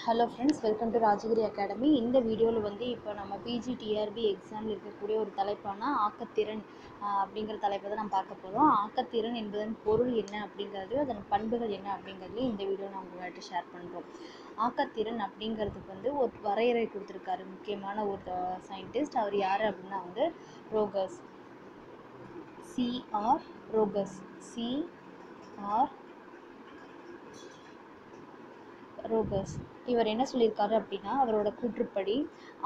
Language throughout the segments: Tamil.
Hello friends welcome to Rajagiri academy இந்த வீடியோவில் வந்து இப்போ நம்ம பிஜி டிஆர்பி எக்ஸாமில் இருக்கக்கூடிய ஒரு தலைப்பான ஆக்கத்திறன் அப்படிங்கிற தலைப்பை தான் நம்ம பார்க்க போகிறோம் ஆக்கத்திறன் என்பதன் பொருள் என்ன அப்படிங்கிறது அதன் பண்புகள் என்ன அப்படிங்கிறதையும் இந்த வீடியோ நான் உங்கள்கிட்ட ஷேர் பண்ணுறோம் ஆக்கத்திறன் அப்படிங்கிறதுக்கு வந்து ஒரு வரையறை கொடுத்துருக்காரு முக்கியமான ஒரு சயின்டிஸ்ட் அவர் யார் அப்படின்னா வந்து ரோகஸ் சிஆர் ரோகஸ் சிஆர் ரோகஸ் இவர் என்ன சொல்லியிருக்காரு அப்படின்னா அவரோட கூற்றுப்படி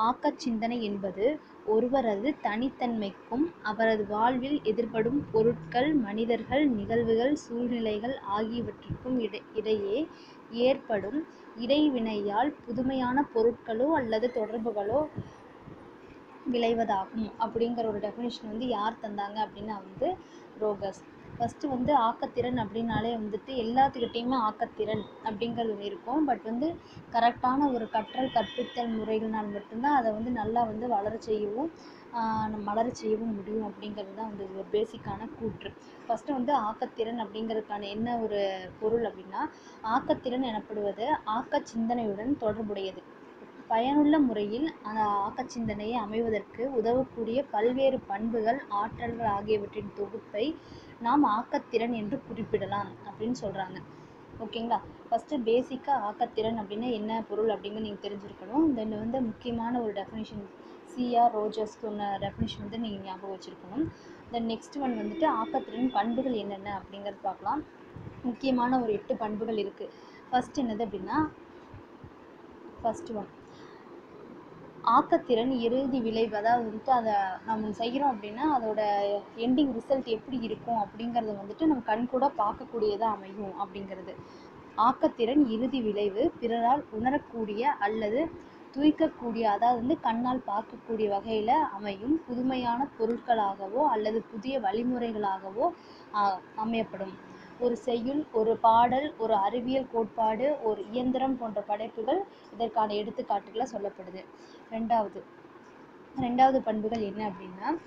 ஆக்கச் சிந்தனை என்பது ஒருவரது தனித்தன்மைக்கும் அவரது வாழ்வில் எதிர்படும் பொருட்கள் மனிதர்கள் நிகழ்வுகள் சூழ்நிலைகள் ஆகியவற்றிற்கும் இடை இடையே ஏற்படும் இடைவினையால் புதுமையான பொருட்களோ அல்லது தொடர்புகளோ விளைவதாகும். அப்படிங்கிற ஒரு டெஃபினேஷன் வந்து யார் தந்தாங்க அப்படின்னா வந்து ரோகஸ் ஃபஸ்ட்டு வந்து ஆக்கத்திறன் அப்படின்னாலே வந்துட்டு எல்லாத்துக்கிட்டேயுமே ஆக்கத்திறன் அப்படிங்கிறது ஒன்று இருக்கும். பட் வந்து கரெக்டான ஒரு கற்றல் கற்பித்தல் முறைகள்னால் மட்டும்தான் அதை வந்து நல்லா வந்து வளர செய்யவும் நம்ம வளர செய்யவும் முடியும் அப்படிங்கிறது தான் வந்து ஒரு பேசிக்கான கூற்று. ஃபஸ்ட்டு வந்து ஆக்கத்திறன் அப்படிங்கிறதுக்கான என்ன ஒரு பொருள் அப்படின்னா ஆக்கத்திறன் எனப்படுவது ஆக்க சிந்தனையுடன் தொடர்புடையது. பயனுள்ள முறையில் அந்த ஆக்கச் சிந்தனையை அமைவதற்கு உதவக்கூடிய பல்வேறு பண்புகள் ஆற்றல்கள் ஆகியவற்றின் தொகுப்பை நாம் ஆக்கத்திறன் என்று குறிப்பிடலாம் அப்படின்னு சொல்கிறாங்க ஓகேங்களா? ஃபஸ்ட்டு பேசிக்காக ஆக்கத்திறன் அப்படின்னா என்ன பொருள் அப்படிங்கிறது நீங்கள் தெரிஞ்சிருக்கணும். தென் வந்து முக்கியமான ஒரு டெஃபினேஷன் சிஆர் ரோஜர்ஸ்க்கு சொன்ன டெஃபினேஷன் வந்து நீங்கள் ஞாபகம் வச்சுருக்கணும். தென் நெக்ஸ்ட் ஒன் வந்துட்டு ஆக்கத்திறன் பண்புகள் என்னென்ன அப்படிங்கிறது பார்க்கலாம். முக்கியமான ஒரு எட்டு பண்புகள் இருக்குது ஃபஸ்ட் என்னது அப்படின்னா ஃபஸ்ட் ஒன் ஆக்கத்திறன் இறுதி விளைவு அதாவது வந்துட்டு அதை நம்ம செய்கிறோம் அப்படின்னா அதோட எண்டிங் ரிசல்ட் எப்படி இருக்கும் அப்படிங்கிறத வந்துட்டு நம்ம கண்கூட பார்க்கக்கூடியதாக அமையும் அப்படிங்கிறது. ஆக்கத்திறன் இறுதி விளைவு பிறரால் உணரக்கூடிய அல்லது துய்க்கக்கூடிய அதாவது வந்து கண்ணால் பார்க்கக்கூடிய வகையில் அமையும் புதுமையான பொருட்களாகவோ அல்லது புதிய வழிமுறைகளாகவோ அமையப்படும். ஒரு செய்யுள் ஒரு பாடல் ஒரு அறிவியல் கோட்பாடு ஒரு இயந்திரம் போன்ற படைப்புகள் இதற்கான எடுத்துக்காட்டுகளாக சொல்லப்படுது. ரெண்டாவது ரெண்டாவது பண்புகள் என்ன அப்படின்னா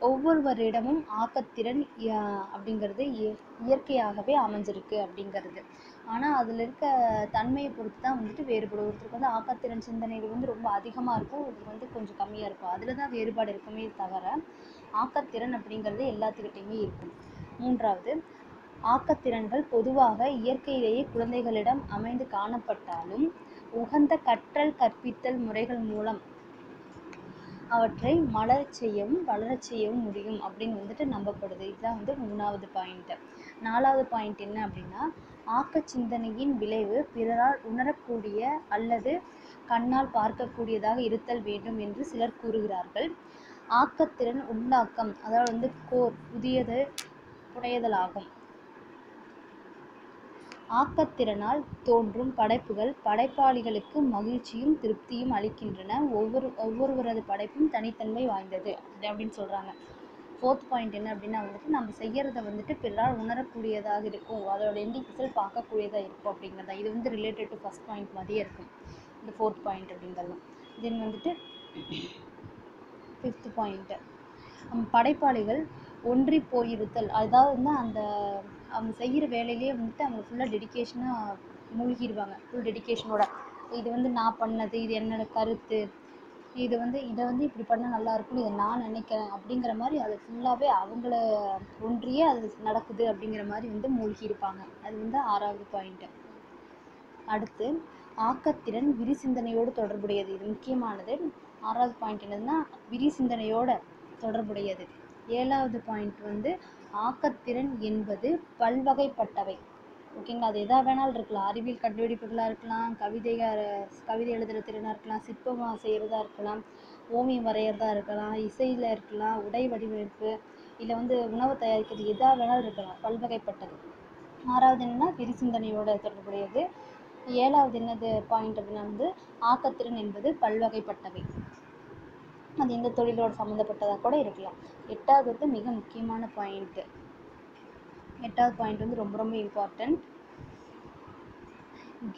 ஒவ்வொருவரிடமும் ஆக்கத்திறன் அப்படிங்கிறது இய- இயற்கையாகவே அமைஞ்சிருக்கு அப்படிங்கிறது. ஆனால் அதில் இருக்க தன்மையை பொறுத்து தான் வந்துட்டு வேறுபடும். ஒருத்தருக்கு வந்து ஆக்கத்திறன் சிந்தனைகள் வந்து ரொம்ப அதிகமாக இருக்கும் ஒருத்தருக்கு வந்து கொஞ்சம் கம்மியாக இருக்கும். அதில் தான் வேறுபாடு இருக்குமே தவிர ஆக்கத்திறன் அப்படிங்கிறது எல்லாத்துக்கிட்டேயுமே இருக்கும். மூன்றாவது ஆக்கத்திறன்கள் பொதுவாக இயற்கையிலேயே குழந்தைகளிடம் அமைந்து காணப்பட்டாலும் உகந்த கற்றல் கற்பித்தல் முறைகள் மூலம் அவற்றை மலரச் செய்யவும் வளரச் செய்யவும் முடியும் அப்படின்னு வந்துட்டு நம்பப்படுது. இதுதான் வந்து மூணாவது பாயிண்ட் நாலாவது பாயிண்ட் என்ன அப்படின்னா ஆக்கச் சிந்தனையின் விளைவு பிறரால் உணரக்கூடிய அல்லது கண்ணால் பார்க்கக்கூடியதாக இருத்தல் வேண்டும் என்று சிலர் கூறுகிறார்கள். ஆக்கத்திறன் உள்ளாக்கம் அதாவது வந்து கோர் புதியது உடையதலாகும் ஆக்கத்திறனால் தோன்றும் படைப்புகள் படைப்பாளிகளுக்கு மகிழ்ச்சியும் திருப்தியும் அளிக்கின்றன. ஒவ்வொரு ஒவ்வொருவரது படைப்பும் தனித்தன்மை வாய்ந்தது அப்படின்னு சொல்கிறாங்க ஃபோர்த் பாயிண்ட் என்ன அப்படின்னா வந்துட்டு நம்ம செய்கிறத வந்துட்டு பிறரால் உணரக்கூடியதாக இருக்கும். அதோட எண்டிங் ரிசல்ட் பார்க்கக்கூடியதாக இருக்கும் அப்படிங்கிறதா. இது வந்து ரிலேட்டட் டு ஃபஸ்ட் பாயிண்ட் மாதிரியே இருக்கும். இந்த ஃபோர்த் பாயிண்ட் அப்படிங்கிறதெல்லாம் தென் வந்துட்டு ஃபிஃப்த் பாயிண்ட்டு படைப்பாளிகள் ஒன்றி போயிருத்தல். அதாவது வந்து அந்த அவங்க செய்கிற வேலையிலேயே வந்துட்டு அவங்க ஃபுல்லாக டெடிக்கேஷனாக மூழ்கிடுவாங்க ஃபுல் டெடிக்கேஷனோட இது வந்து நான் பண்ணது இது என்னோடய கருத்து. இது வந்து இதை வந்து இப்படி பண்ணால் நல்லா இருக்கும்னு இதை நான் நினைக்கிறேன் அப்படிங்கிற மாதிரி அது ஃபுல்லாகவே அவங்கள ஒன்றியே அது நடக்குது அப்படிங்கிற மாதிரி வந்து மூழ்கி இருப்பாங்க அது வந்து ஆறாவது பாயிண்ட்டு அடுத்து ஆக்கத்திறன் விரி சிந்தனையோடு தொடர்புடையது. இது முக்கியமானது. ஆறாவது பாயிண்ட் என்னதுன்னா விரி சிந்தனையோட தொடர்புடையது. ஏழாவது பாயிண்ட் வந்து ஆக்கத்திறன் என்பது பல்வகைப்பட்டவை. ஓகேங்களா அது எதாக வேணாலும் இருக்கலாம். அறிவியல் கண்டுபிடிப்புகளாக இருக்கலாம் கவிதை கவிதை எழுதுகிற திறனாக இருக்கலாம் சிற்பமாக செய்கிறதா இருக்கலாம் ஓவியம் வரைகிறதா இருக்கலாம் இசையில் இருக்கலாம் உடை வடிவமைப்பு இல்லை வந்து உணவு தயாரிக்கிறது எதாக வேணாலும் இருக்கலாம். பல்வகைப்பட்டது. ஆறாவது என்னன்னா விரிசிந்தனையோட தொடர்புடையது. ஏழாவது என்னது பாயிண்ட் அப்படின்னா வந்து ஆக்கத்திறன் என்பது பல்வகைப்பட்டவை. அது எந்த தொழிலோட சம்மந்தப்பட்டதாக கூட இருக்கலாம். எட்டாவது வந்து மிக முக்கியமான பாயிண்ட்டு எட்டாவது பாயிண்ட் வந்து ரொம்ப ரொம்ப இம்பார்ட்டன்ட்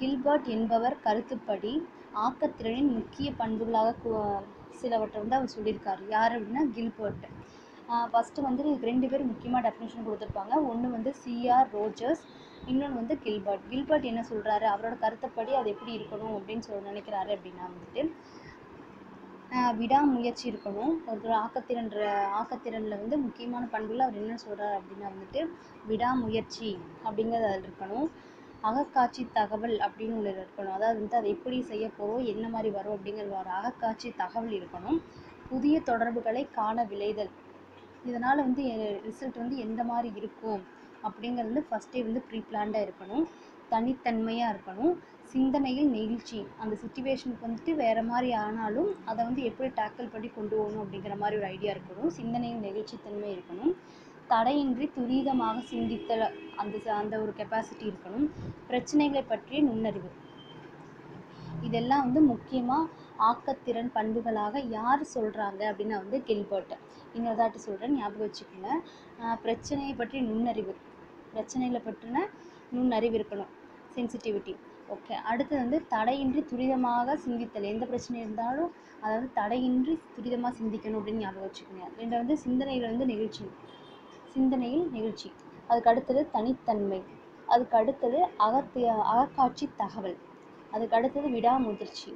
கில்பர்ட் என்பவர் கருத்துப்படி ஆக்கத்திறனின் முக்கிய பண்புகளாக சிலவற்றை வந்து அவர் சொல்லியிருக்கார். யார் அப்படின்னா கில்பர்ட். ஃபஸ்ட்டு வந்து இதுக்கு ரெண்டு பேரும் முக்கியமாக டெஃபினேஷன் கொடுத்துருப்பாங்க. ஒன்று வந்து சிஆர் ரோஜர்ஸ் இன்னொன்று வந்து கில்பர்ட். கில்பர்ட் என்ன சொல்கிறாரு அவரோட கருத்துப்படி அது எப்படி இருக்கணும் அப்படின்னு சொல்லி நினைக்கிறாரு அப்படின்னா வந்துட்டு விடாமுயற்சி இருக்கணும். ஒருத்தர் ஆக்கத்திறன்ற ஆக்கத்திறனில் வந்து முக்கியமான பண்புகள் அவர் என்ன சொல்கிறார் அப்படின்னா வந்துட்டு விடாமுயற்சி அப்படிங்கிறது அதில் இருக்கணும். அகக்காட்சி தகவல் அப்படின்னு ஒன்று இருக்கணும். அதாவது வந்து அதை எப்படி செய்ய போகிறோம் என்ன மாதிரி வரும் அப்படிங்கிற ஒரு அகக்காட்சி தகவல் இருக்கணும். புதிய தொடர்புகளை காண விளைதல். இதனால் வந்து ரிசல்ட் வந்து எந்த மாதிரி இருக்கும் அப்படிங்கிறது வந்து ஃபஸ்ட்டே வந்து ப்ரீ பிளான்டாக இருக்கணும். தனித்தன்மையாக இருக்கணும். சிந்தனையில் நெகிழ்ச்சி. அந்த சுச்சுவேஷனுக்கு வந்துட்டு வேறு மாதிரி ஆனாலும் அதை வந்து எப்படி டேக்கிள் பண்ணி கொண்டு போகணும் அப்படிங்கிற மாதிரி ஒரு ஐடியா இருக்கணும். சிந்தனையில் நெகிழ்ச்சித்தன்மை இருக்கணும். தடையின்றி துரிதமாக சிந்தித்தல் அந்த அந்த ஒரு கெப்பாசிட்டி இருக்கணும். பிரச்சனைகளை பற்றிய நுண்ணறிவு. இதெல்லாம் வந்து முக்கியமாக ஆக்கத்திறன் பண்புகளாக யார் சொல்கிறாங்க அப்படின்னா வந்து கில்பர்ட் இன்னொரு தாட்டி சொல்கிறேன் ஞாபகம் வச்சுக்கோங்க. பிரச்சனையை பற்றி நுண்ணறிவு. பிரச்சனைகளை பற்றின நுண்ணறிவு இருக்கணும். சென்சிட்டிவிட்டி ஓகே அடுத்தது வந்து தடையின்றி துரிதமாக சிந்தித்தல். எந்த பிரச்சனை இருந்தாலும் அதாவது தடையின்றி துரிதமாக சிந்திக்கணும் அப்படின்னு ஞாபகம் வச்சுக்கோங்க. ரெண்டு வந்து சிந்தனையில் வந்து நிகழ்ச்சி. சிந்தனையில் நிகழ்ச்சி. அதுக்கு அடுத்தது தனித்தன்மை. அதுக்கு அடுத்தது அகத்திய அகக்காட்சி தகவல். அதுக்கு அடுத்தது விடாமுதிர்ச்சி.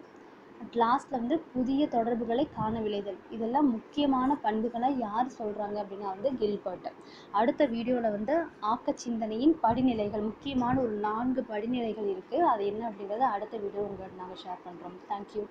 லாஸ்ட்டில் வந்து புதிய தொடர்புகளை காண விளைதல் இதெல்லாம் முக்கியமான பண்புகளை யார் சொல்கிறாங்க அப்படின்னா வந்து கில்பர்ட். அடுத்த வீடியோவில் வந்து ஆக்க சிந்தனையின் படிநிலைகள் முக்கியமான ஒரு நான்கு படிநிலைகள் இருக்குது அது என்ன அப்படிங்கிறத அடுத்த வீடியோ உங்களோட நாங்கள் ஷேர் பண்ணுறோம் தேங்க்யூ